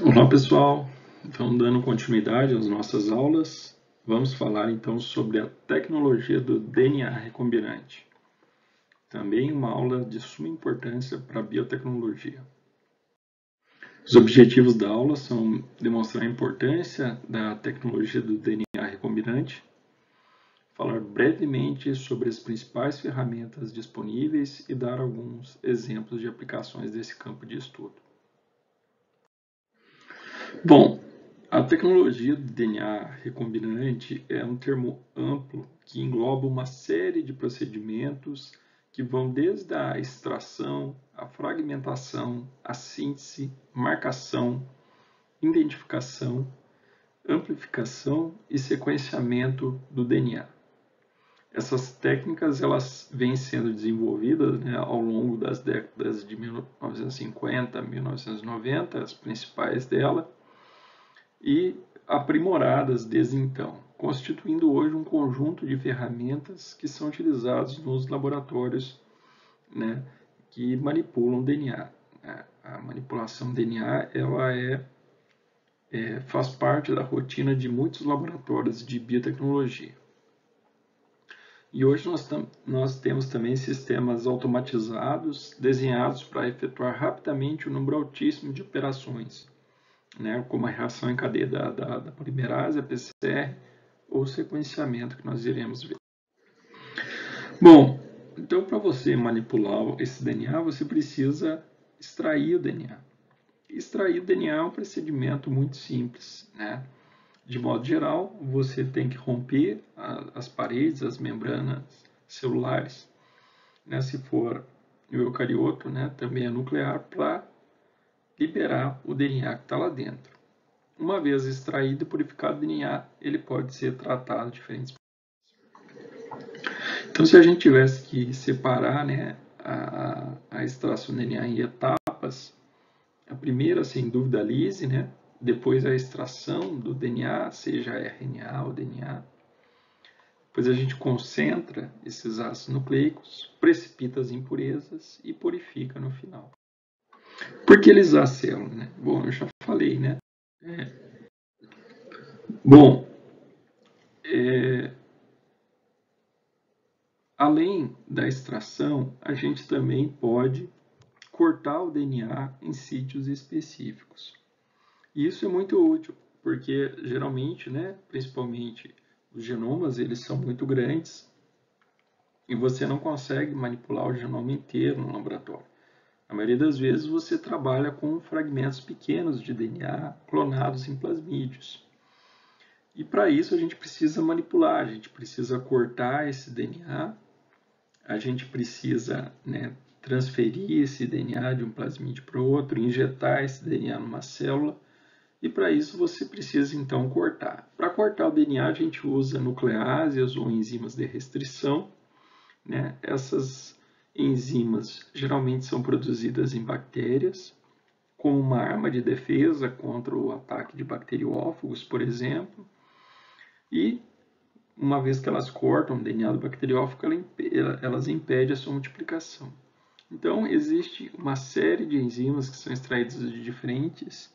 Olá pessoal, então dando continuidade às nossas aulas, vamos falar então sobre a tecnologia do DNA recombinante. Também uma aula de suma importância para a biotecnologia. Os objetivos da aula são demonstrar a importância da tecnologia do DNA recombinante, falar brevemente sobre as principais ferramentas disponíveis e dar alguns exemplos de aplicações desse campo de estudo. Bom, a tecnologia do DNA recombinante é um termo amplo que engloba uma série de procedimentos que vão desde a extração, a fragmentação, a síntese, marcação, identificação, amplificação e sequenciamento do DNA. Essas técnicas elas vêm sendo desenvolvidas né, ao longo das décadas de 1950 a 1990, as principais delas, e aprimoradas desde então, constituindo hoje um conjunto de ferramentas que são utilizados nos laboratórios né, que manipulam DNA. A manipulação DNA ela é, é, faz parte da rotina de muitos laboratórios de biotecnologia. E hoje nós, nós temos também sistemas automatizados desenhados para efetuar rapidamente um número altíssimo de operações né, como a reação em cadeia da, da, da polimerase, a PCR, ou sequenciamento que nós iremos ver. Bom, então para você manipular esse DNA, você precisa extrair o DNA. Extrair o DNA é um procedimento muito simples, né? De modo geral, você tem que romper a, as paredes, as membranas celulares, né? Se for o eucarioto, né? Também é nuclear para liberar o DNA que está lá dentro. Uma vez extraído e purificado o DNA, ele pode ser tratado de diferentes Então, se a gente tivesse que separar né, a, a extração do DNA em etapas, a primeira, sem dúvida, a lise, né? depois a extração do DNA, seja RNA ou DNA. Depois a gente concentra esses ácidos nucleicos, precipita as impurezas e purifica no final. Por que eles acelam? Né? Bom, eu já falei, né? É. Bom, é, além da extração, a gente também pode cortar o DNA em sítios específicos. Isso é muito útil, porque geralmente, né, principalmente os genomas, eles são muito grandes e você não consegue manipular o genoma inteiro no laboratório. A maioria das vezes você trabalha com fragmentos pequenos de DNA clonados em plasmídeos. E para isso a gente precisa manipular, a gente precisa cortar esse DNA, a gente precisa né, transferir esse DNA de um plasmídio para o outro, injetar esse DNA numa célula, e para isso você precisa então cortar. Para cortar o DNA a gente usa nucleáseas ou enzimas de restrição. Né? Essas enzimas geralmente são produzidas em bactérias, como uma arma de defesa contra o ataque de bacteriófagos, por exemplo. E, uma vez que elas cortam o DNA do bacteriófago, elas impedem a sua multiplicação. Então, existe uma série de enzimas que são extraídas de diferentes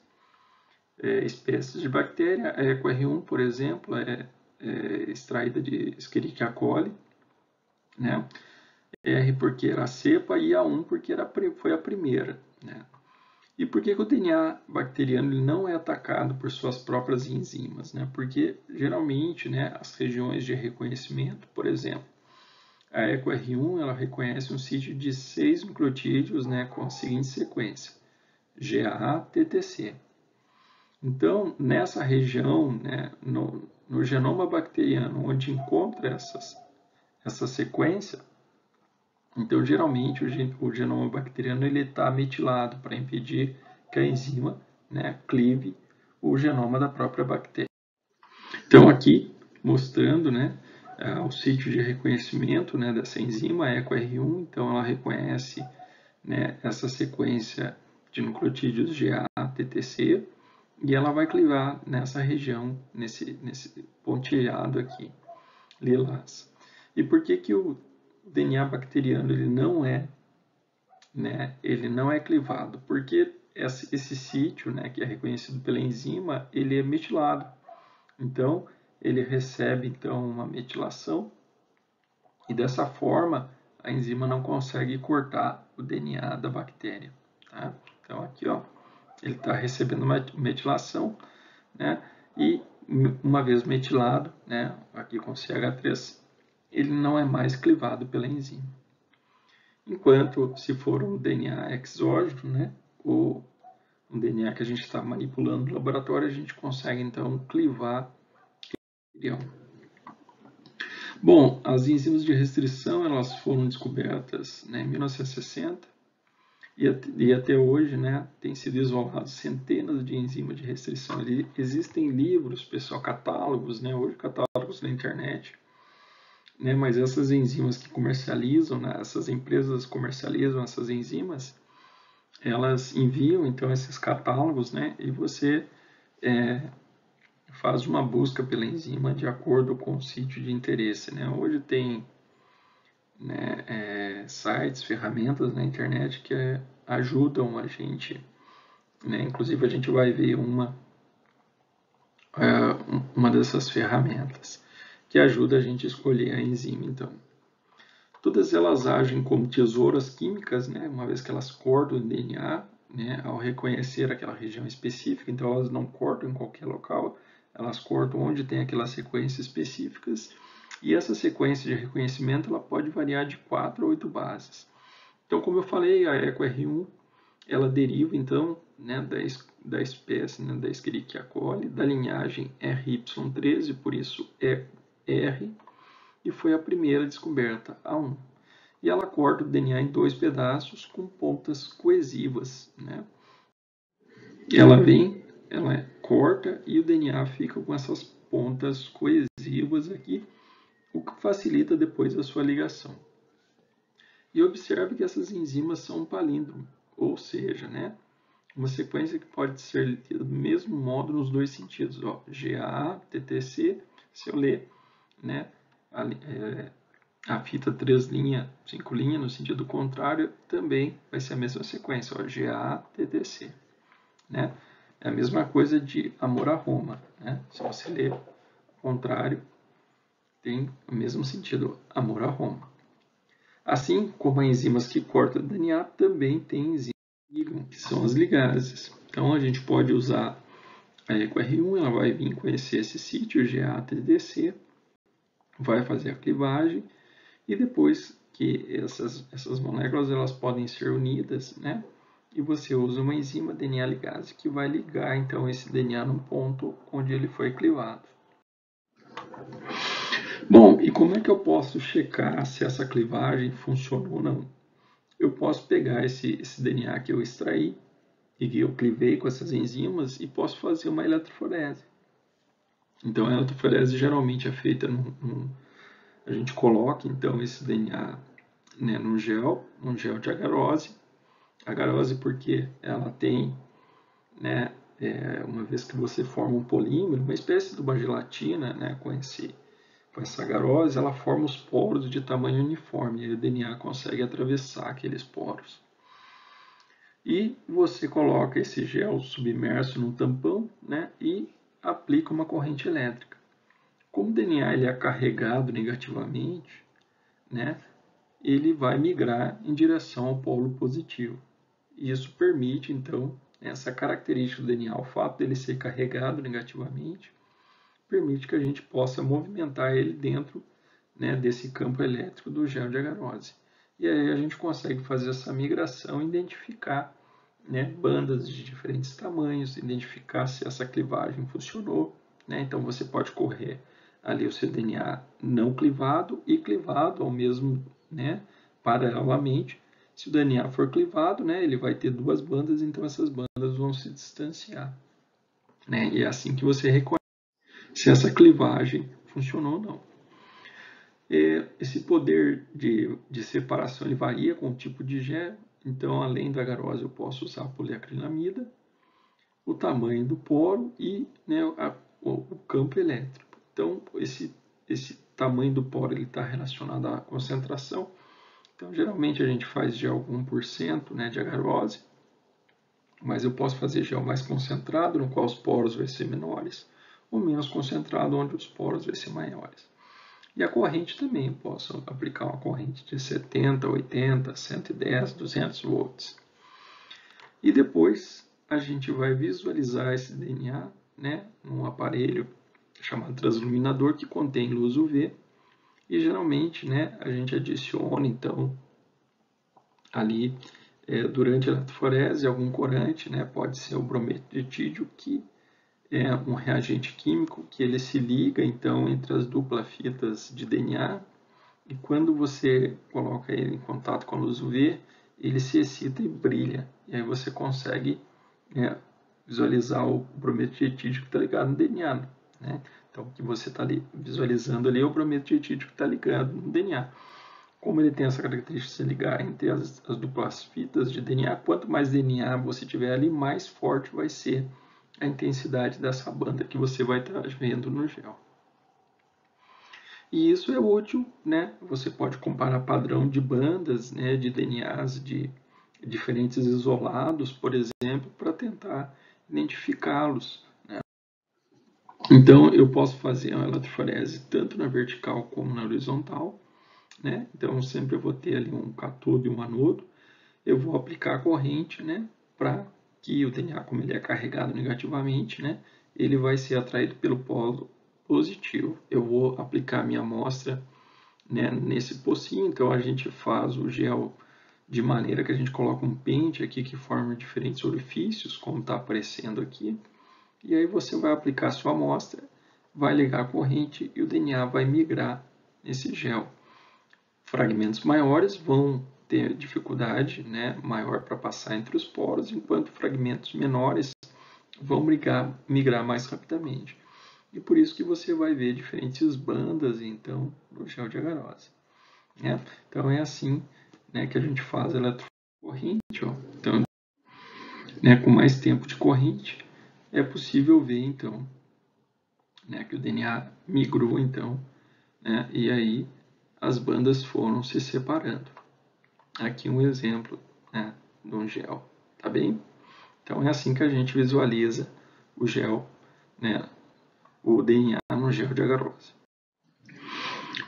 é, espécies de bactéria. A EcoR1, por exemplo, é, é extraída de Escherichia coli, né? R porque era a cepa e A1 porque era, foi a primeira. Né? E por que, que o DNA bacteriano não é atacado por suas próprias enzimas? Né? Porque geralmente né, as regiões de reconhecimento, por exemplo, a EcoR1 ela reconhece um sítio de seis nucleotídeos né, com a seguinte sequência: GAA-TTC. Então, nessa região, né, no, no genoma bacteriano, onde encontra essas, essa sequência, então, geralmente, o, genoma bacteriano está metilado para impedir que a enzima né, clive o genoma da própria bactéria. Então, aqui, mostrando né, o sítio de reconhecimento né, dessa enzima, a EcoR1, então ela reconhece né, essa sequência de nucleotídeos GA-TTC e ela vai clivar nessa região, nesse, nesse pontilhado aqui, lilás. E por que, que o o DNA bacteriano ele não é, né, ele não é clivado, porque esse, esse sítio, né, que é reconhecido pela enzima, ele é metilado. Então, ele recebe então uma metilação e dessa forma a enzima não consegue cortar o DNA da bactéria. Tá? Então aqui ó, ele está recebendo uma metilação, né? E uma vez metilado, né? Aqui com CH3, ele não é mais clivado pela enzima. Enquanto se for um DNA exógeno, né? O um DNA que a gente está manipulando no laboratório, a gente consegue então clivar Bom, as enzimas de restrição elas foram descobertas né, em 1960 e, e até hoje né, tem sido isolados centenas de enzimas de restrição. existem livros, pessoal, catálogos, né, hoje catálogos na internet, né, mas essas enzimas que comercializam, né, essas empresas comercializam essas enzimas, elas enviam então esses catálogos, né, e você é, faz uma busca pela enzima de acordo com o sítio de interesse. Né? Hoje tem né, é, sites, ferramentas na internet que é, ajudam a gente. Né? Inclusive a gente vai ver uma, é, uma dessas ferramentas que ajuda a gente a escolher a enzima. Então, todas elas agem como tesouras químicas, né? uma vez que elas cortam o DNA, né? ao reconhecer aquela região específica, então elas não cortam em qualquer local, elas cortam onde tem aquelas sequências específicas e essa sequência de reconhecimento ela pode variar de 4 a 8 bases. Então, como eu falei, a EcoR1 ela deriva então né, da, da espécie né, da Escherichia coli, da linhagem RY13, por isso é R, e foi a primeira descoberta, a 1. E ela corta o DNA em dois pedaços com pontas coesivas. Né? Ela vem, ela é corta e o DNA fica com essas pontas coesivas aqui, o que facilita depois a sua ligação. E observe que essas enzimas são um palíndromo, ou seja, né, uma sequência que pode ser lida do mesmo modo nos dois sentidos. Ó, GAA, TTC, se eu ler né, a, é, a fita 3 linha, 5 linha no sentido contrário, também vai ser a mesma sequência, ó, GAA, TTC. Né? É a mesma coisa de amor a Roma. Né? Se você ler contrário, tem o mesmo sentido, amor a Roma. Assim como as enzimas que cortam o DNA, também tem enzimas que ligam, que são as ligases. Então a gente pode usar a EcoR1, ela vai vir conhecer esse sítio, GATDC, vai fazer a clivagem e depois que essas, essas moléculas elas podem ser unidas, né? e você usa uma enzima DNA ligase que vai ligar então esse DNA no ponto onde ele foi clivado. Bom, e como é que eu posso checar se essa clivagem funcionou ou não? Eu posso pegar esse, esse DNA que eu extraí e que eu clivei com essas enzimas e posso fazer uma eletroforese. Então a eletroforese geralmente é feita num, num a gente coloca então esse DNA né, num gel, num gel de agarose a garose porque ela tem, né, é, uma vez que você forma um polímero, uma espécie de uma gelatina, né, com, esse, com essa garose, ela forma os poros de tamanho uniforme, e o DNA consegue atravessar aqueles poros. E você coloca esse gel submerso num tampão né, e aplica uma corrente elétrica. Como o DNA ele é carregado negativamente, né, ele vai migrar em direção ao polo positivo. E isso permite, então, essa característica do DNA, o fato dele ser carregado negativamente, permite que a gente possa movimentar ele dentro né, desse campo elétrico do gel de agarose. E aí a gente consegue fazer essa migração, identificar né, bandas de diferentes tamanhos, identificar se essa clivagem funcionou. Né? Então você pode correr ali o seu DNA não clivado e clivado ao mesmo, né, paralelamente, se o DNA for clivado, né, ele vai ter duas bandas, então essas bandas vão se distanciar. Né? E é assim que você reconhece se essa clivagem funcionou ou não. Esse poder de, de separação ele varia com o tipo de gel, então além da agarose eu posso usar poliacrilamida, o tamanho do poro e né, a, o, campo elétrico. Então esse, esse tamanho do poro está relacionado à concentração então, geralmente a gente faz por cento né, de agarose. mas eu posso fazer gel mais concentrado, no qual os poros vão ser menores, ou menos concentrado, onde os poros vão ser maiores. E a corrente também, posso aplicar uma corrente de 70, 80, 110, 200 volts. E depois a gente vai visualizar esse DNA né, num aparelho chamado transiluminador que contém luz UV e geralmente né, a gente adiciona então ali é, durante a eletroforese algum corante, né, pode ser o brometo de tídio que é um reagente químico que ele se liga então entre as duplas fitas de DNA e quando você coloca ele em contato com a luz UV, ele se excita e brilha. E aí você consegue né, visualizar o brometo que está ligado no DNA. Né? Então, o que você está visualizando ali é o brometo que está ligado no DNA. Como ele tem essa característica de se ligar entre as, as duplas fitas de DNA, quanto mais DNA você tiver ali, mais forte vai ser a intensidade dessa banda que você vai estar vendo no gel. E isso é útil, né? Você pode comparar padrão de bandas, né, de DNAs de diferentes isolados, por exemplo, para tentar identificá-los. Né? Então, eu posso fazer uma eletroforese tanto na vertical como na horizontal. Né? Então, sempre eu vou ter ali um catodo e um anodo. Eu vou aplicar a corrente né, para que o DNA, como ele é carregado negativamente, né, ele vai ser atraído pelo polo positivo. Eu vou aplicar minha amostra né, nesse pocinho, então a gente faz o gel de maneira que a gente coloca um pente aqui que forma diferentes orifícios, como está aparecendo aqui, e aí você vai aplicar a sua amostra, vai ligar a corrente e o DNA vai migrar nesse gel. Fragmentos maiores vão ter dificuldade né, maior para passar entre os poros, enquanto fragmentos menores vão migrar, migrar mais rapidamente. E por isso que você vai ver diferentes bandas então no gel de agarose. Né? Então é assim né, que a gente faz eletrocorrente. Ó. Então, né, com mais tempo de corrente, é possível ver então né, que o DNA migrou então, né, e aí as bandas foram se separando. Aqui um exemplo né, de um gel, tá bem? Então é assim que a gente visualiza o gel, né, o DNA no gel de agarose.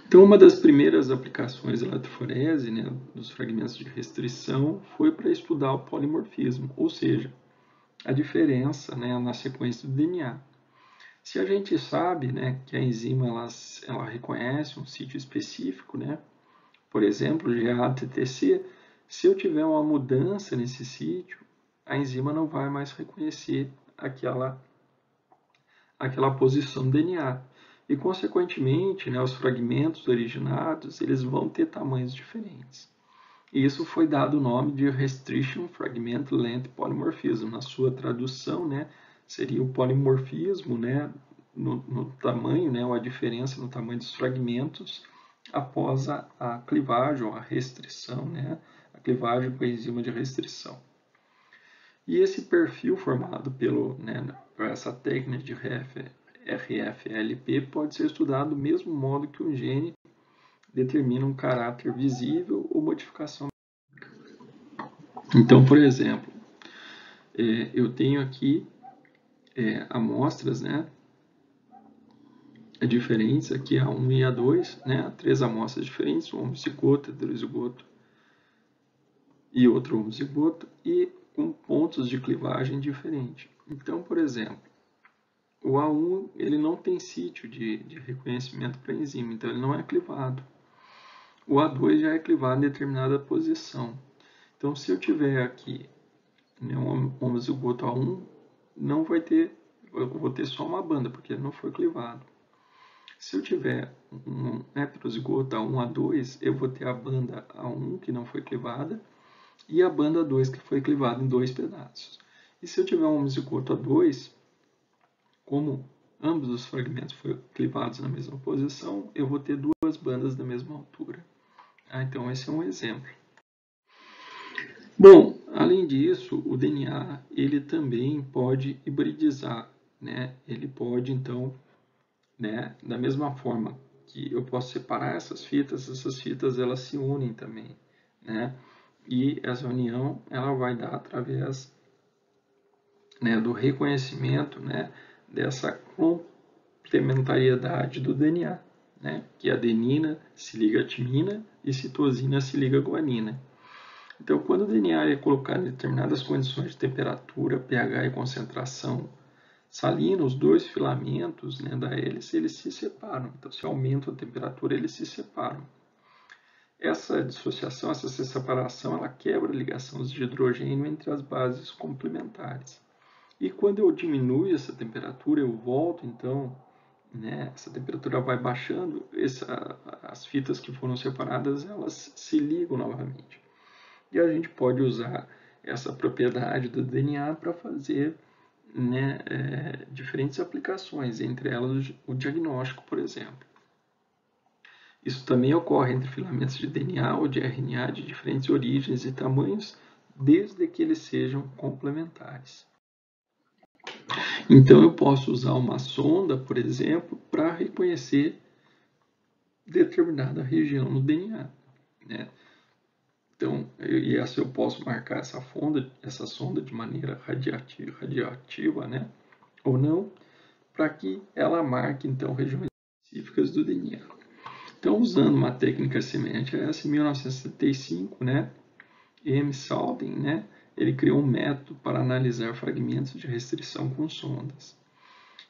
Então, uma das primeiras aplicações da eletroforese, né, dos fragmentos de restrição, foi para estudar o polimorfismo, ou seja, a diferença né, na sequência do DNA. Se a gente sabe né, que a enzima ela, ela reconhece um sítio específico, né, por exemplo, GATTC, se eu tiver uma mudança nesse sítio, a enzima não vai mais reconhecer aquela, aquela posição do DNA. E, consequentemente, né, os fragmentos originados eles vão ter tamanhos diferentes. E isso foi dado o nome de Restriction Fragment Length Polymorphism. Na sua tradução, né, seria o polimorfismo né, no, no tamanho, né, ou a diferença no tamanho dos fragmentos após a, a clivagem ou a restrição, né, a clivagem com a enzima de restrição. E esse perfil formado pelo, né, por essa técnica de RFLP pode ser estudado do mesmo modo que um gene determina um caráter visível ou modificação. Então, por exemplo, é, eu tenho aqui é, amostras né, diferentes, aqui a 1 e a 2, né, três amostras diferentes, um homocigoto, heterozigoto e outro homozigoto, e com pontos de clivagem diferentes. Então, por exemplo, o A1 ele não tem sítio de, de reconhecimento para enzima, então ele não é clivado. O A2 já é clivado em determinada posição. Então, se eu tiver aqui né, um homozigoto A1, não vai ter, eu vou ter só uma banda, porque ele não foi clivado. Se eu tiver um heterozigoto A1, A2, eu vou ter a banda A1 que não foi clivada e a banda 2 que foi clivada em dois pedaços. E se eu tiver um homozigoto A2, como ambos os fragmentos foram clivados na mesma posição, eu vou ter duas bandas da mesma altura. Ah, então, esse é um exemplo. Bom, além disso, o DNA ele também pode hibridizar, né? Ele pode então, né, da mesma forma que eu posso separar essas fitas, essas fitas elas se unem também, né? E essa união ela vai dar através né, do reconhecimento né, dessa complementariedade do DNA, né, que adenina se liga a timina e citosina se liga a guanina. Então, quando o DNA é colocado em determinadas condições de temperatura, pH e concentração salina, os dois filamentos né, da hélice eles se separam. Então, se aumenta a temperatura, eles se separam. Essa dissociação, essa separação, ela quebra a ligação de hidrogênio entre as bases complementares. E quando eu diminuo essa temperatura, eu volto, então, né, essa temperatura vai baixando, essa, as fitas que foram separadas, elas se ligam novamente. E a gente pode usar essa propriedade do DNA para fazer né, é, diferentes aplicações, entre elas o diagnóstico, por exemplo. Isso também ocorre entre filamentos de DNA ou de RNA de diferentes origens e tamanhos, desde que eles sejam complementares. Então, eu posso usar uma sonda, por exemplo, para reconhecer determinada região no DNA. Né? Então, e essa eu posso marcar essa, fonda, essa sonda de maneira radiativa, radioativa, né? ou não, para que ela marque, então, regiões específicas do DNA. Então, usando uma técnica semelhante a essa, em 1975, né, M. Salden, né, ele criou um método para analisar fragmentos de restrição com sondas.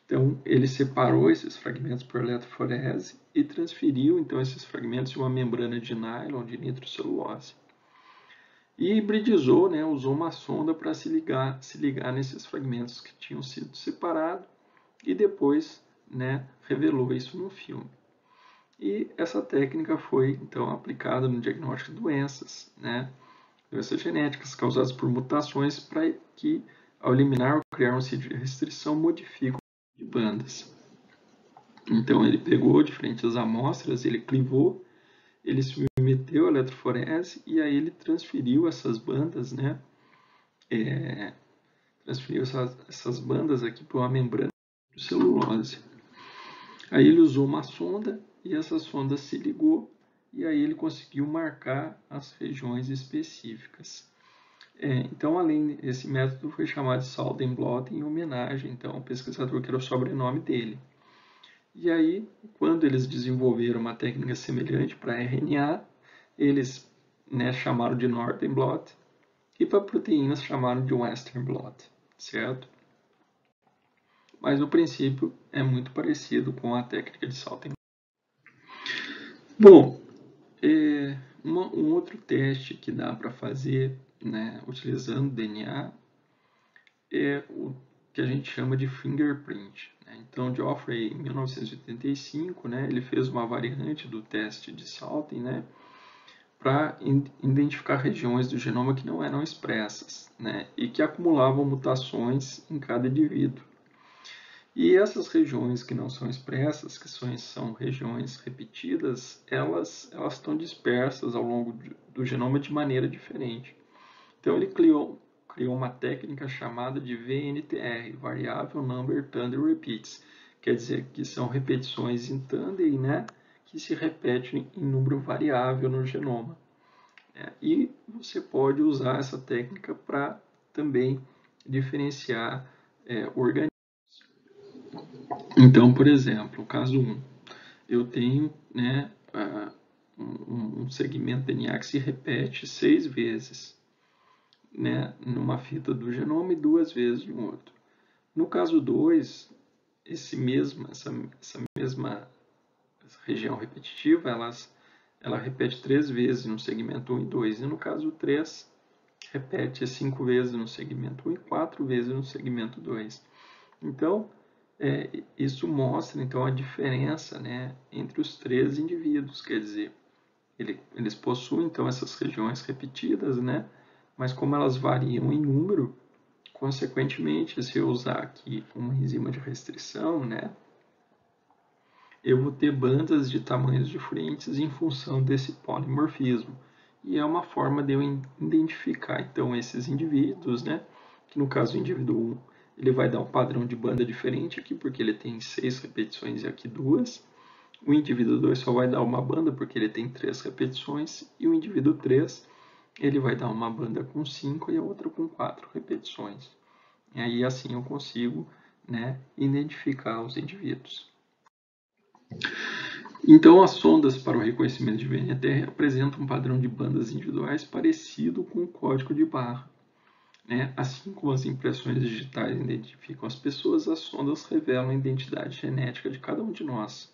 Então, ele separou esses fragmentos por eletroforese e transferiu, então, esses fragmentos de uma membrana de nylon de nitrocelulose e hibridizou, né, usou uma sonda para se ligar, se ligar nesses fragmentos que tinham sido separados e depois né, revelou isso no filme. E essa técnica foi então aplicada no diagnóstico de doenças, né, doenças genéticas causadas por mutações para que, ao eliminar ou criar um sítio de restrição, modificam de bandas. Então ele pegou diferentes amostras, ele clivou ele submeteu a eletroforese e aí ele transferiu essas bandas, né? É, transferiu essas, essas bandas aqui para uma membrana de celulose. Aí ele usou uma sonda e essa sonda se ligou e aí ele conseguiu marcar as regiões específicas. É, então, além esse método foi chamado de Saldenblot em homenagem então ao pesquisador que era o sobrenome dele. E aí, quando eles desenvolveram uma técnica semelhante para RNA, eles né, chamaram de Northern Blot e para proteínas chamaram de Western Blot, certo? Mas o princípio é muito parecido com a técnica de Salten. Bom, é, uma, um outro teste que dá para fazer né, utilizando DNA é o que a gente chama de fingerprint. Então, Geoffrey, em 1985, né, ele fez uma variante do teste de Salten né, para identificar regiões do genoma que não eram expressas né, e que acumulavam mutações em cada indivíduo. E essas regiões que não são expressas, que são, regiões repetidas, elas, elas estão dispersas ao longo do genoma de maneira diferente. Então ele criou, criou uma técnica chamada de VNTR, Variable Number Tandem Repeats, quer dizer que são repetições em tandem, né, que se repetem em número variável no genoma. É, e você pode usar essa técnica para também diferenciar é, organismos. Então, por exemplo, caso 1, eu tenho né, um, um segmento DNA que se repete seis vezes né, numa fita do genoma e duas vezes no outro. No caso 2, esse mesmo, essa, essa mesma região repetitiva, elas, ela repete três vezes no segmento 1 e 2, e no caso 3, repete cinco vezes no segmento 1 e quatro vezes no segmento 2. Então, é, isso mostra então a diferença né, entre os três indivíduos, quer dizer, ele, eles possuem então essas regiões repetidas, né, mas como elas variam em número, consequentemente, se eu usar aqui uma enzima de restrição, né, eu vou ter bandas de tamanhos diferentes em função desse polimorfismo. E é uma forma de eu identificar, então, esses indivíduos, né, que no caso do indivíduo 1, ele vai dar um padrão de banda diferente aqui, porque ele tem seis repetições e aqui duas. O indivíduo 2 só vai dar uma banda, porque ele tem três repetições. E o indivíduo 3 ele vai dar uma banda com 5 e a outra com 4 repetições. E aí assim eu consigo né, identificar os indivíduos. Então, as sondas para o reconhecimento de VNT apresentam um padrão de bandas individuais parecido com o código de barra. Né? Assim como as impressões digitais identificam as pessoas, as sondas revelam a identidade genética de cada um de nós.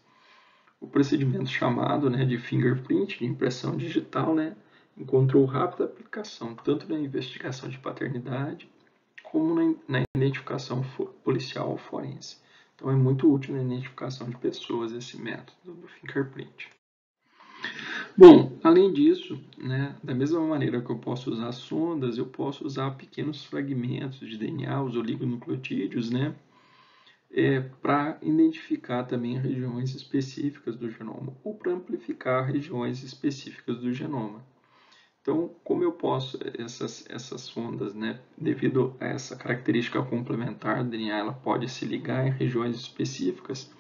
O procedimento chamado né, de fingerprint, de impressão digital, né, encontrou rápida aplicação tanto na investigação de paternidade como na, na identificação policial forense. Então é muito útil na identificação de pessoas esse método do fingerprint. Bom, além disso, né, da mesma maneira que eu posso usar sondas, eu posso usar pequenos fragmentos de DNA, os oligonucleotídeos, né, é, para identificar também regiões específicas do genoma ou para amplificar regiões específicas do genoma. Então, como eu posso, essas, essas sondas, né, devido a essa característica complementar do DNA, ela pode se ligar em regiões específicas,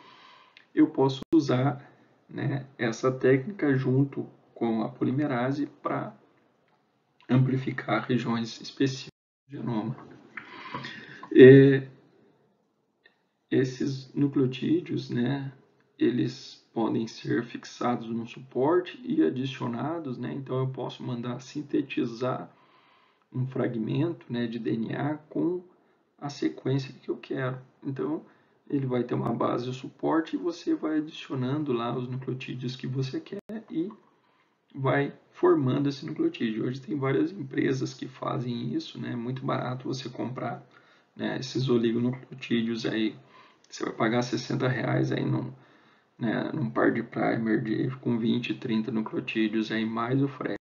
eu posso usar né, essa técnica junto com a polimerase para amplificar regiões específicas do genoma. E esses nucleotídeos, né, eles podem ser fixados no suporte e adicionados, né? Então eu posso mandar sintetizar um fragmento, né, de DNA com a sequência que eu quero. Então ele vai ter uma base de suporte e você vai adicionando lá os nucleotídeos que você quer e vai formando esse nucleotídeo. Hoje tem várias empresas que fazem isso, né? É muito barato você comprar né, esses oligonucleotídeos aí. Você vai pagar 60 reais aí num né, num par de primer de, com 20, 30 nucleotídeos, aí mais o frete.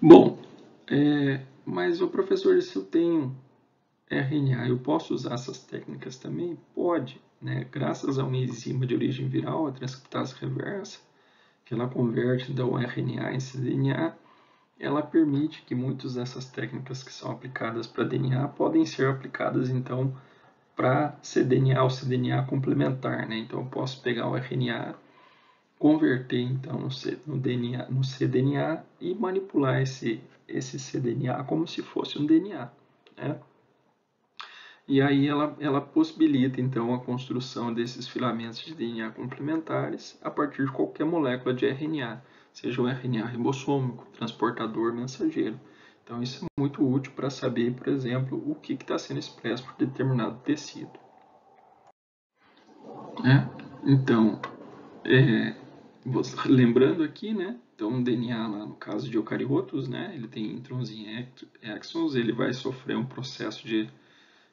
Bom, é, mas o professor, se eu tenho RNA, eu posso usar essas técnicas também? Pode, né? graças a uma enzima de origem viral, a transcriptase reversa, que ela converte então, o RNA em cDNA, ela permite que muitas dessas técnicas que são aplicadas para DNA podem ser aplicadas então para cDNA ou cDNA complementar, né? Então eu posso pegar o RNA, converter então no, C, no, DNA, no cDNA e manipular esse, esse cDNA como se fosse um DNA, né? E aí ela, ela possibilita então a construção desses filamentos de DNA complementares a partir de qualquer molécula de RNA, seja o RNA ribossômico, transportador, mensageiro. Então, isso é muito útil para saber, por exemplo, o que está sendo expresso por determinado tecido. É? Então, é, lembrando aqui, né? Então, o DNA lá no caso de eucariotos, né? Ele tem introns e exons, ele vai sofrer um processo de,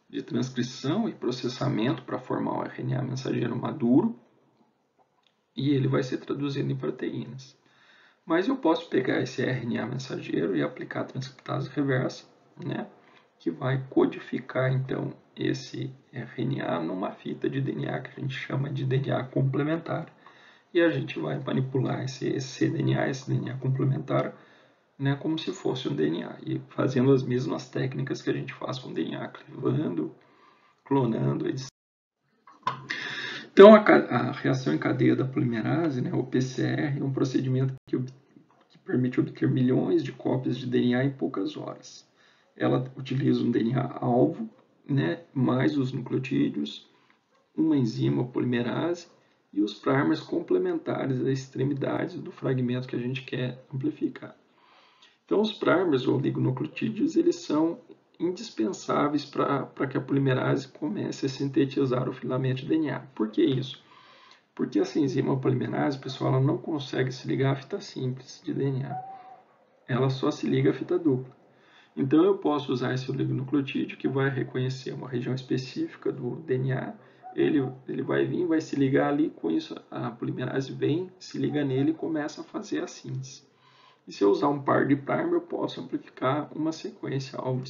de transcrição e processamento para formar o RNA mensageiro maduro e ele vai ser traduzido em proteínas. Mas eu posso pegar esse RNA mensageiro e aplicar a transcriptase reversa, né? que vai codificar então esse RNA numa fita de DNA que a gente chama de DNA complementar. E a gente vai manipular esse, esse DNA, esse DNA complementar, né, como se fosse um DNA, e fazendo as mesmas técnicas que a gente faz com DNA, clivando, clonando, etc. Então, a, a, reação em cadeia da polimerase, né, o PCR, é um procedimento que, que permite obter milhões de cópias de DNA em poucas horas. Ela utiliza um DNA alvo, né, mais os nucleotídeos, uma enzima polimerase e os primers complementares das extremidades do fragmento que a gente quer amplificar. Então, os primers ou oligonucleotídeos, eles são indispensáveis para que a polimerase comece a sintetizar o filamento de DNA. Por que isso? Porque essa enzima polimerase, pessoal, ela não consegue se ligar à fita simples de DNA. Ela só se liga à fita dupla. Então eu posso usar esse oligonucleotídeo que vai reconhecer uma região específica do DNA. Ele, ele vai vir, vai se ligar ali, com isso a polimerase vem, se liga nele e começa a fazer a síntese. E se eu usar um par de primer, eu posso amplificar uma sequência alvo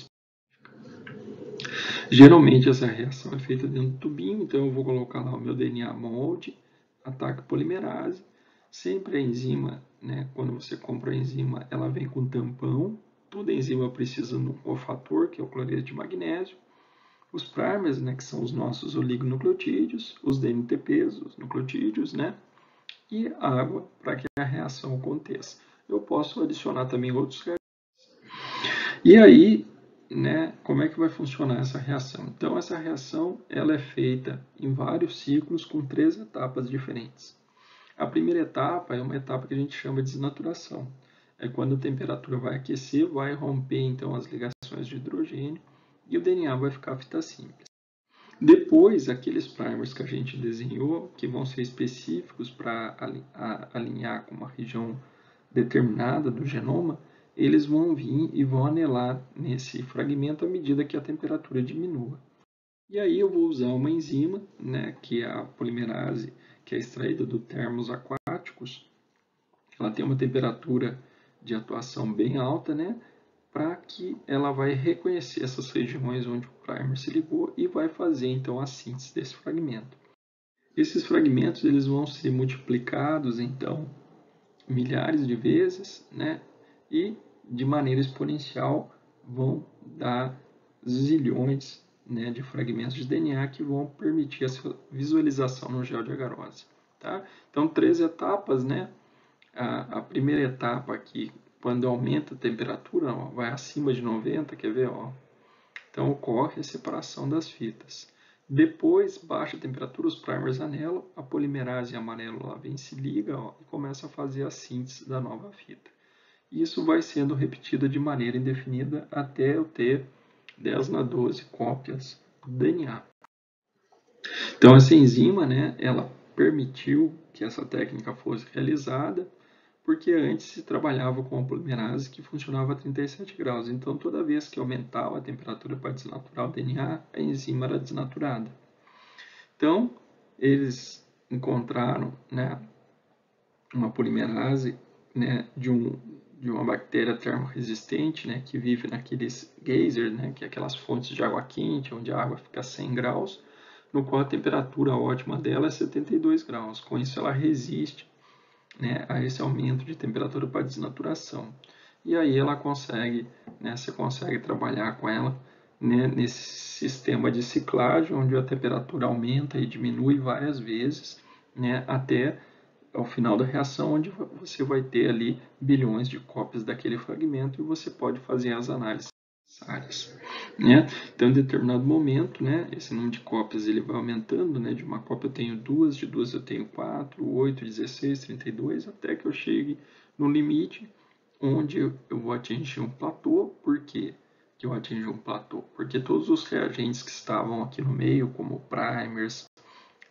Geralmente essa reação é feita dentro do tubinho, então eu vou colocar lá o meu DNA molde, ataque polimerase. Sempre a enzima, né, quando você compra a enzima, ela vem com tampão. Toda enzima precisa de um cofator, que é o cloreto de magnésio. Os primers, né, que são os nossos oligonucleotídeos, os DNTPs, os nucleotídeos, né, e água para que a reação aconteça. Eu posso adicionar também outros. E aí, né, como é que vai funcionar essa reação? Então, essa reação ela é feita em vários ciclos com três etapas diferentes. A primeira etapa é uma etapa que a gente chama de desnaturação. É quando a temperatura vai aquecer, vai romper então as ligações de hidrogênio e o DNA vai ficar fita simples. Depois, aqueles primers que a gente desenhou, que vão ser específicos para alinhar com uma região determinada do genoma, eles vão vir e vão anelar nesse fragmento à medida que a temperatura diminua. E aí eu vou usar uma enzima, né, que é a polimerase, que é extraída do termos aquáticos. Ela tem uma temperatura de atuação bem alta, né, para que ela vai reconhecer essas regiões onde o primer se ligou e vai fazer então a síntese desse fragmento. Esses fragmentos eles vão ser multiplicados então milhares de vezes, né, e de maneira exponencial vão dar zilhões né, de fragmentos de DNA que vão permitir essa visualização no gel de agarose. Tá? Então, três etapas, né? A, a, primeira etapa aqui, quando aumenta a temperatura, ó, vai acima de 90, quer ver? Ó? Então, ocorre a separação das fitas. Depois, baixa a temperatura, os primers anelam, a polimerase amarelo lá vem se liga ó, e começa a fazer a síntese da nova fita. Isso vai sendo repetido de maneira indefinida até eu ter 10 na 12 cópias do DNA. Então, essa enzima, né, ela permitiu que essa técnica fosse realizada, porque antes se trabalhava com a polimerase que funcionava a 37 graus. Então, toda vez que aumentava a temperatura para desnaturar o DNA, a enzima era desnaturada. Então, eles encontraram né, uma polimerase né, de um de uma bactéria termorresistente, né, que vive naqueles geysers, né, que é aquelas fontes de água quente, onde a água fica a 100 graus, no qual a temperatura ótima dela é 72 graus. Com isso, ela resiste né, a esse aumento de temperatura para desnaturação. E aí ela consegue, né, você consegue trabalhar com ela né, nesse sistema de ciclagem, onde a temperatura aumenta e diminui várias vezes, né, até ao final da reação, onde você vai ter ali bilhões de cópias daquele fragmento e você pode fazer as análises necessárias. Né? Então, em determinado momento, né, esse número de cópias ele vai aumentando, né? de uma cópia eu tenho duas, de duas eu tenho quatro, oito, 16, 32, até que eu chegue no limite onde eu vou atingir um platô, por quê? que eu atingi um platô? Porque todos os reagentes que estavam aqui no meio, como primers,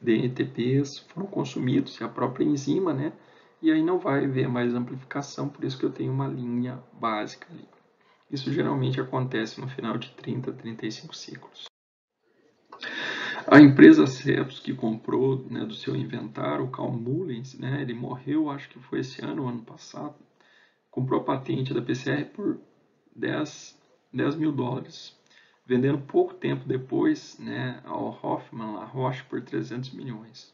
DNTPs foram consumidos e a própria enzima, né? E aí não vai haver mais amplificação, por isso que eu tenho uma linha básica ali. Isso geralmente acontece no final de 30 a 35 ciclos. A empresa Cepos que comprou né, do seu inventário, o Carl Mullins, né, ele morreu, acho que foi esse ano, ano passado, comprou a patente da PCR por 10, 10 mil dólares vendendo pouco tempo depois né, ao Hoffman, a Roche, por 300 milhões.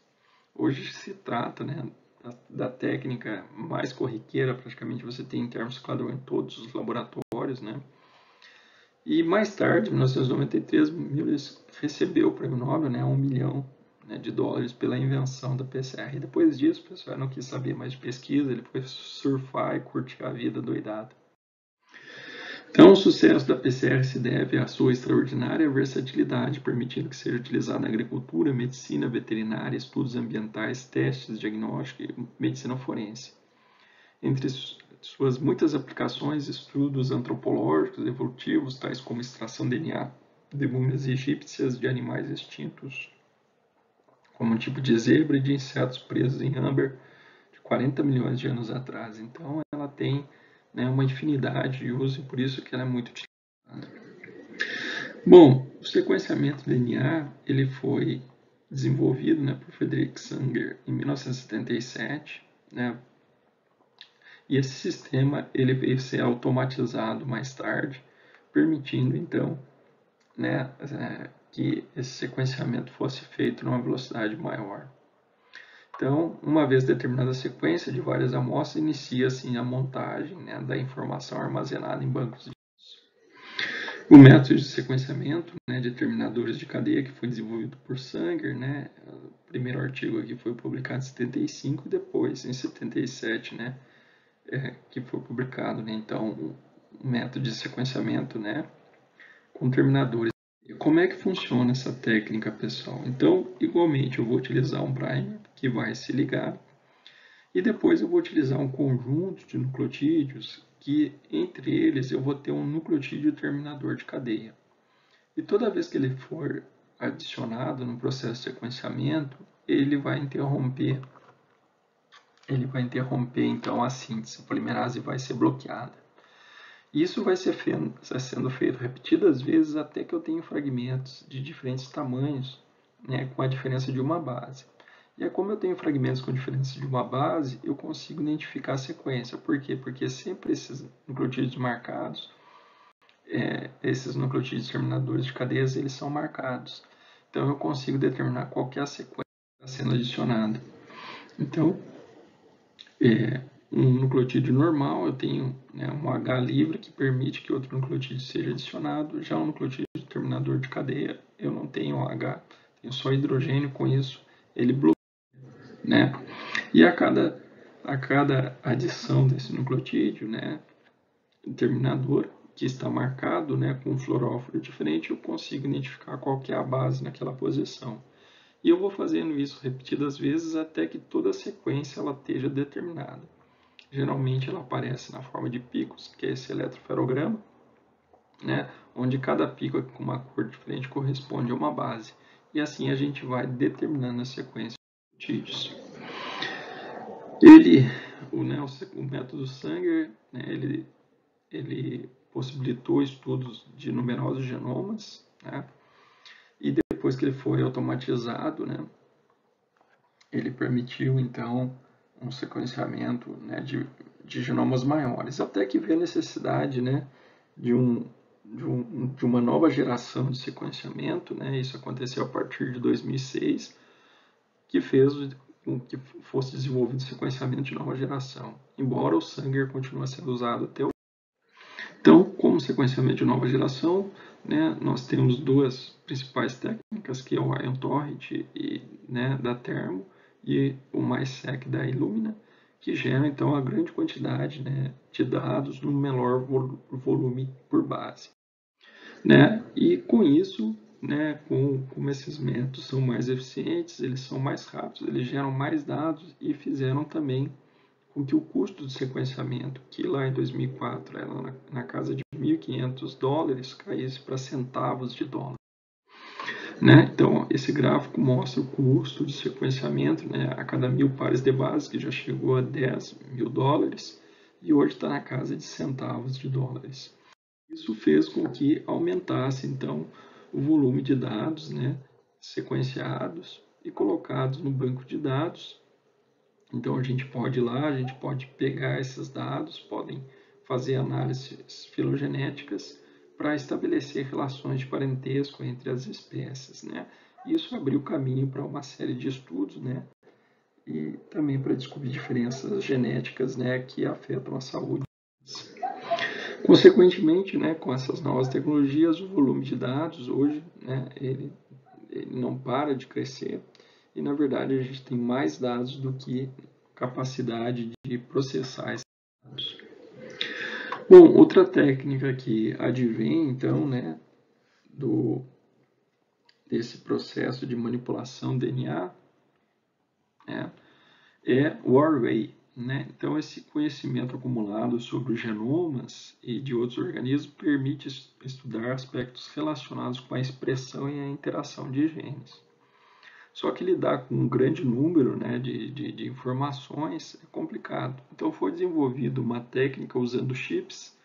Hoje se trata né, da, da, técnica mais corriqueira, praticamente você tem termociclador em todos os laboratórios. Né? E mais tarde, em 1993, Mills recebeu o prêmio Nobel, né, um milhão né, de dólares pela invenção da PCR. E depois disso, o pessoal não quis saber mais de pesquisa, ele foi surfar e curtir a vida doidada. Então, o sucesso da PCR se deve à sua extraordinária versatilidade, permitindo que seja utilizada na agricultura, medicina veterinária, estudos ambientais, testes, diagnóstico e medicina forense. Entre suas muitas aplicações, estudos antropológicos evolutivos, tais como extração de DNA de múmias egípcias de animais extintos, como um tipo de zebra e de insetos presos em âmbar de 40 milhões de anos atrás. Então, ela tem né, uma infinidade de usos e por isso que ela é muito utilizada. Bom, o sequenciamento DNA ele foi desenvolvido né, por Frederick Sanger em 1977, né, e esse sistema ele veio ser automatizado mais tarde, permitindo então né, é, que esse sequenciamento fosse feito numa velocidade maior. Então, uma vez determinada a sequência de várias amostras, inicia-se a montagem né, da informação armazenada em bancos de dados. O método de sequenciamento, né, determinadores de cadeia, que foi desenvolvido por Sanger, né, o primeiro artigo aqui foi publicado em 75 e depois, em 77, né, é, que foi publicado. Né, então, o método de sequenciamento né, com terminadores. Como é que funciona essa técnica, pessoal? Então, igualmente, eu vou utilizar um primer que vai se ligar e depois eu vou utilizar um conjunto de nucleotídeos que entre eles eu vou ter um nucleotídeo terminador de cadeia. E toda vez que ele for adicionado no processo de sequenciamento, ele vai interromper ele vai interromper então a síntese, a polimerase vai ser bloqueada. Isso vai ser sendo feito repetidas vezes até que eu tenha fragmentos de diferentes tamanhos, né, com a diferença de uma base. E é como eu tenho fragmentos com diferença de uma base, eu consigo identificar a sequência. Por quê? Porque sempre esses nucleotídeos marcados, é, esses nucleotídeos terminadores de cadeias, eles são marcados. Então eu consigo determinar qual é a sequência que está sendo adicionada. Então, é, um nucleotídeo normal, eu tenho né, um H livre que permite que outro nucleotídeo seja adicionado. Já um nucleotídeo terminador de cadeia, eu não tenho H, tenho só hidrogênio, com isso ele bloqueia né? E a cada, a cada adição desse nucleotídeo, né, que está marcado né, com um fluoróforo diferente, eu consigo identificar qual que é a base naquela posição. E eu vou fazendo isso repetidas vezes até que toda a sequência ela esteja determinada. Geralmente ela aparece na forma de picos, que é esse eletroferograma, né, onde cada pico com uma cor diferente corresponde a uma base. E assim a gente vai determinando a sequência Ele, o, né, o, método Sanger, né, ele, ele possibilitou estudos de numerosos genomas, né, e depois que ele foi automatizado, né, ele permitiu então um sequenciamento né, de, de genomas maiores, até que veio a necessidade né, de, um, de, um, de uma nova geração de sequenciamento, né, isso aconteceu a partir de 2006, que fez com que fosse desenvolvido sequenciamento de nova geração, embora o Sanger continue sendo usado até hoje. Então, como sequenciamento de nova geração, né, nós temos duas principais técnicas, que é o Ion Torrent e, né, da Termo e o MySec da Illumina, que geram então a grande quantidade né, de dados no menor volume por base. Né? E com isso, né, com, como esses métodos são mais eficientes, eles são mais rápidos, eles geram mais dados e fizeram também com que o custo de sequenciamento, que lá em 2004 era na, na casa de 1.500 dólares, caísse para centavos de dólar. Né? Então, esse gráfico mostra o custo de sequenciamento né, a cada mil pares de base, que já chegou a 10 mil dólares, e hoje está na casa de centavos de dólares. Isso fez com que aumentasse, então, o volume de dados né, sequenciados e colocados no banco de dados. Então a gente pode ir lá, a gente pode pegar esses dados, podem fazer análises filogenéticas para estabelecer relações de parentesco entre as espécies. Né? Isso abriu caminho para uma série de estudos né? e também para descobrir diferenças genéticas né, que afetam a saúde Consequentemente, né, com essas novas tecnologias, o volume de dados hoje né, ele, ele não para de crescer e, na verdade, a gente tem mais dados do que capacidade de processar esses dados. Bom, outra técnica que advém, então, né, do, desse processo de manipulação DNA né, é array. Né? Então, esse conhecimento acumulado sobre os genomas e de outros organismos permite estudar aspectos relacionados com a expressão e a interação de genes. Só que lidar com um grande número né, de, de, de informações é complicado. Então, foi desenvolvida uma técnica usando chips,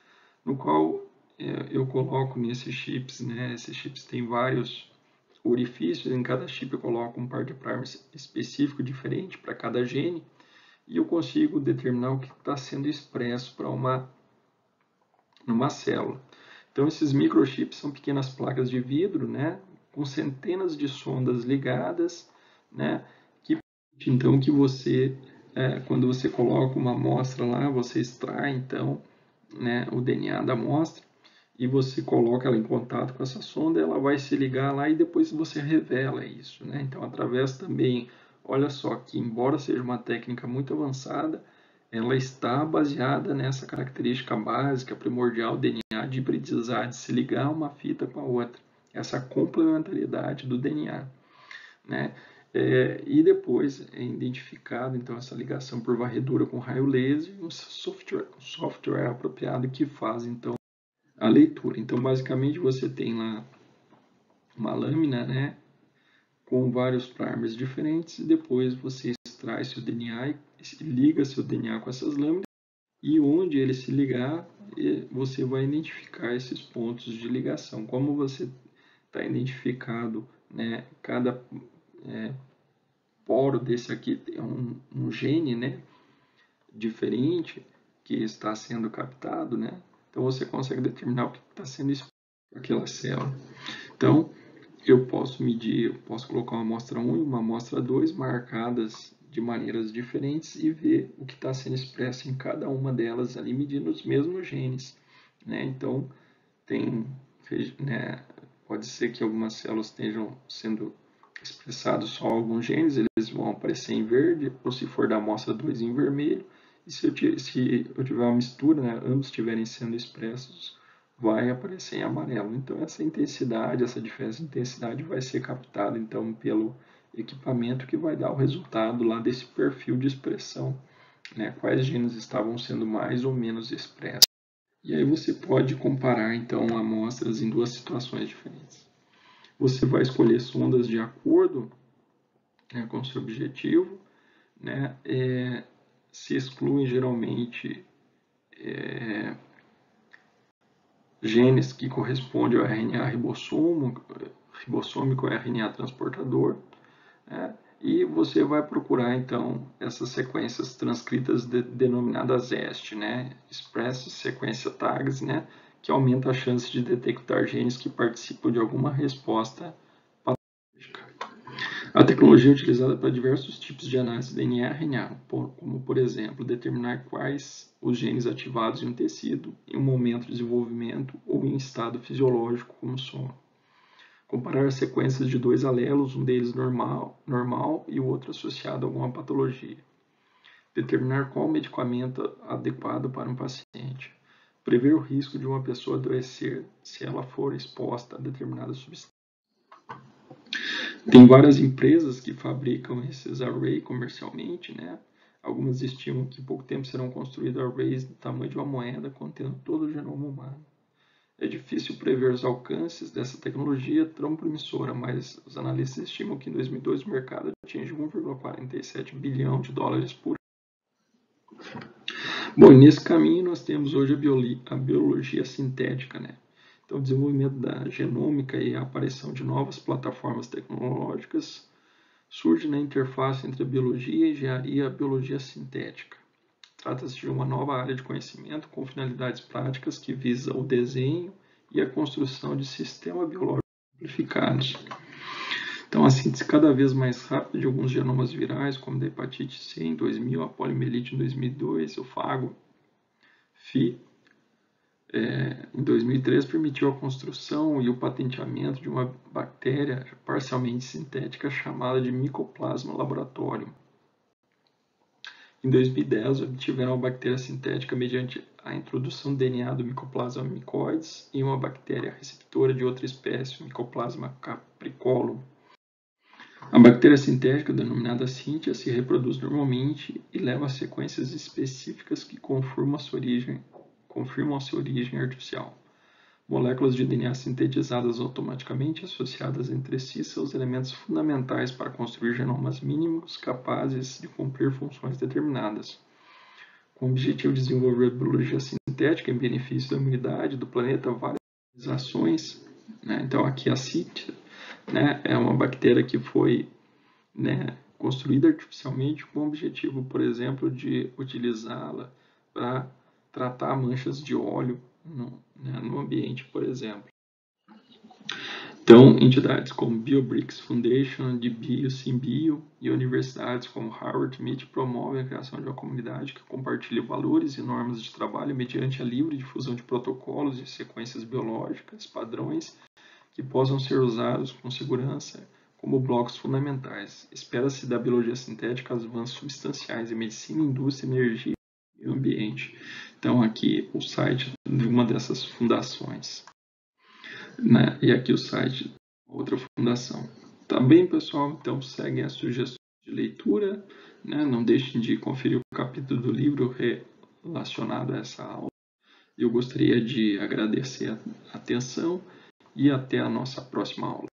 no qual é, eu coloco nesses chips, né, esses chips têm vários orifícios, em cada chip eu coloco um par de primers específico diferente para cada gene, e eu consigo determinar o que está sendo expresso para uma numa célula. Então esses microchips são pequenas placas de vidro, né, com centenas de sondas ligadas, né, que então que você é, quando você coloca uma amostra lá, você extrai então né, o DNA da amostra e você coloca ela em contato com essa sonda, ela vai se ligar lá e depois você revela isso, né? Então através também Olha só que, embora seja uma técnica muito avançada, ela está baseada nessa característica básica, primordial DNA, de hibridizar, de se ligar uma fita com a outra. Essa complementariedade do DNA. Né? É, e depois é identificado então essa ligação por varredura com raio laser e um software, um software apropriado que faz então a leitura. Então basicamente você tem lá uma lâmina, né, com vários primers diferentes e depois você extrai seu DNA e liga seu DNA com essas lâminas e onde ele se ligar você vai identificar esses pontos de ligação. Como você está identificado, né, cada é, poro desse aqui é um, um gene, né, diferente que está sendo captado, né? Então você consegue determinar o que está sendo exposto aquela célula. Então eu posso medir, eu posso colocar uma amostra 1 e uma amostra 2 marcadas de maneiras diferentes e ver o que está sendo expresso em cada uma delas ali, medindo os mesmos genes. Né? Então, tem, né, pode ser que algumas células estejam sendo expressados só alguns genes, eles vão aparecer em verde, ou se for da amostra 2 em vermelho, e se eu, se eu tiver uma mistura, né, ambos estiverem sendo expressos, vai aparecer em amarelo. Então essa intensidade, essa diferença de intensidade vai ser captada então pelo equipamento que vai dar o resultado lá desse perfil de expressão, né, quais genes estavam sendo mais ou menos expressos. E aí você pode comparar então amostras em duas situações diferentes. Você vai escolher sondas de acordo né, com seu objetivo, né, é, se excluem geralmente é, genes que correspondem ao RNA ribossomo, ribossômico RNA transportador, né? e você vai procurar então essas sequências transcritas de, denominadas EST, né? Express Sequência Tags, né? que aumenta a chance de detectar genes que participam de alguma resposta a tecnologia é utilizada para diversos tipos de análise de DNA e RNA, como, por exemplo, determinar quais os genes ativados em um tecido em um momento de desenvolvimento ou em estado fisiológico, como sono. Comparar sequências de dois alelos, um deles normal, normal e o outro associado a alguma patologia. Determinar qual medicamento adequado para um paciente. Prever o risco de uma pessoa adoecer se ela for exposta a determinada substância. Tem várias empresas que fabricam esses arrays comercialmente, né? Algumas estimam que em pouco tempo serão construídos arrays do tamanho de uma moeda contendo todo o genoma humano. É difícil prever os alcances dessa tecnologia tão promissora, mas os analistas estimam que em 2002 o mercado atinge 1,47 bilhão de dólares por ano. Bom, nesse caminho nós temos hoje a, biologia sintética, né? Então, o desenvolvimento da genômica e a aparição de novas plataformas tecnológicas surge na interface entre a biologia, a engenharia e a biologia sintética. Trata-se de uma nova área de conhecimento com finalidades práticas que visa o desenho e a construção de sistemas biológicos amplificados. Então, a síntese cada vez mais rápida de alguns genomas virais, como da hepatite C em 2000, a poliomielite em 2002, o fago, FI, é, em 2003, permitiu a construção e o patenteamento de uma bactéria parcialmente sintética chamada de Mycoplasma laboratorium. Em 2010, obtiveram uma bactéria sintética mediante a introdução do DNA do Mycoplasma mycoides em uma bactéria receptora de outra espécie, Mycoplasma capricolum. A bactéria sintética, denominada Cynthia, se reproduz normalmente e leva a sequências específicas que confirmam a sua origem confirmam a sua origem artificial. Moléculas de DNA sintetizadas automaticamente associadas entre si são os elementos fundamentais para construir genomas mínimos capazes de cumprir funções determinadas. Com o objetivo de desenvolver biologia sintética em benefício da humanidade do planeta, várias organizações, né? então aqui a CIT, né, é uma bactéria que foi né, construída artificialmente com o objetivo, por exemplo, de utilizá-la para tratar manchas de óleo no, né, no ambiente, por exemplo. Então, entidades como BioBricks Foundation, de Bio, Simbio e universidades como Harvard MIT promovem a criação de uma comunidade que compartilha valores e normas de trabalho mediante a livre difusão de protocolos e sequências biológicas, padrões que possam ser usados com segurança como blocos fundamentais. Espera-se da biologia sintética avanços substanciais em medicina, indústria, energia e ambiente. Então aqui o site de uma dessas fundações. Né? E aqui o site outra fundação. Tá bem, pessoal? Então seguem as sugestões de leitura. Né? Não deixem de conferir o capítulo do livro relacionado a essa aula. Eu gostaria de agradecer a atenção e até a nossa próxima aula.